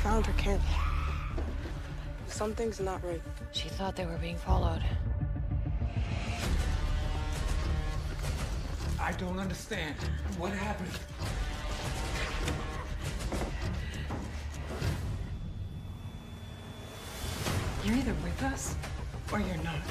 found her camp. Something's not right. She thought they were being followed. I don't understand. What happened? You're either with us or you're not.